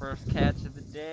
First catch of the day.